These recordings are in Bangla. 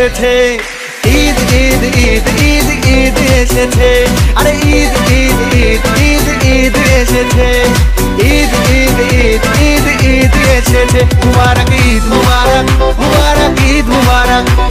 এসেছে ঈদ ঈদ ঈদ ঈদ ঈদ এসেছে আরে ঈদ ঈদ ঈদ ঈদ ঈদ এসেছে ঈদ ঈদ ঈদ ঈদ ঈদ এসেছে মুবারক ঈদ মুবারক মুবারক ঈদ মুবারক মুবারক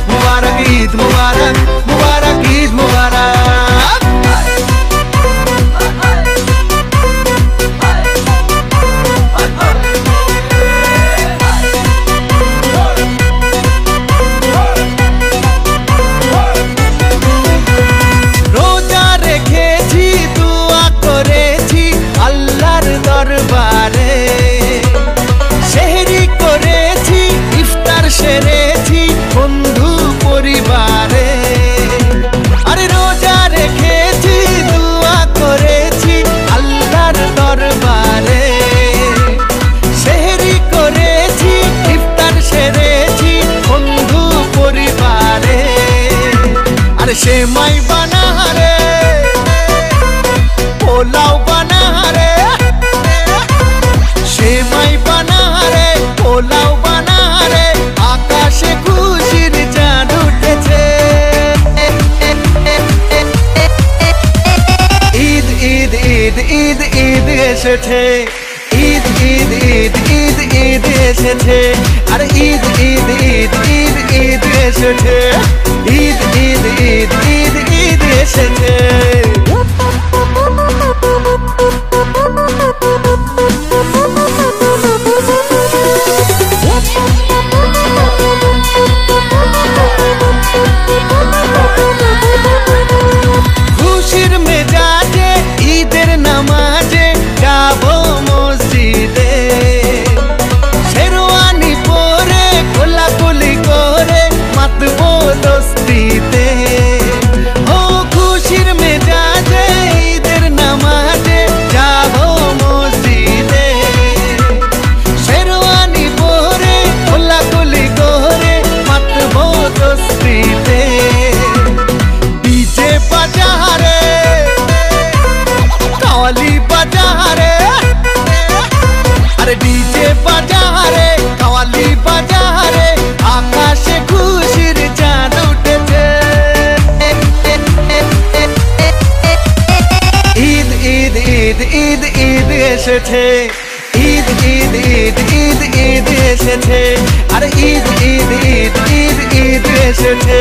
আরে সে মাই বানারে পোলাও বানারে সে মাই বানারে পোলাও বানারে আকাশে খুশির চাঁদ উঠেছে ঈদ ঈদ ঈদ ঈদ ঈদ এসেছে ঈদ ঈদ ঈদ ঈদ ঈদ এসেছে আর ঈদ ঈদ ঈদ ঈদ এসেছে ঈদ ঈদ ঈদ ঈদ ঈদ ঈদ ঈদ ঈদ এসেছে। ঈদ ঈদ ঈদ ঈদ ঈদ এসেছে। আর ঈদ ঈদ ঈদ ঈদ ঈদ এসেছে।